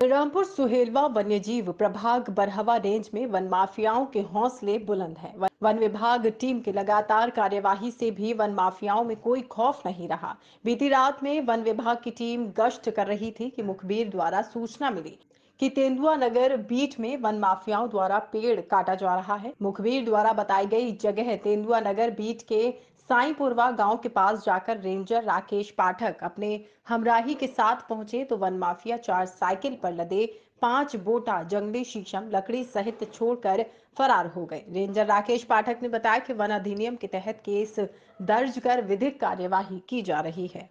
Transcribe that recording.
बलरामपुर सुहेलवा वन्यजीव प्रभाग बरहवा रेंज में वन माफियाओं के हौसले बुलंद हैं। वन विभाग टीम की लगातार कार्यवाही से भी वन माफियाओं में कोई खौफ नहीं रहा बीती रात में वन विभाग की टीम गश्त कर रही थी कि मुखबिर द्वारा सूचना मिली कि तेंदुआ नगर बीट में वन माफियाओं द्वारा पेड़ काटा जा रहा है मुखबिर द्वारा बताई गई जगह तेंदुआ नगर बीट के साईपुरवा गाँव के पास जाकर रेंजर राकेश पाठक अपने हमराही के साथ पहुँचे तो वन माफिया चार साइकिल पर लदे पाँच बोटा जंगली शीशम लकड़ी सहित छोड़कर फरार हो गए। रेंजर राकेश पाठक ने बताया कि वन अधिनियम के तहत केस दर्ज कर विधिक कार्यवाही की जा रही है।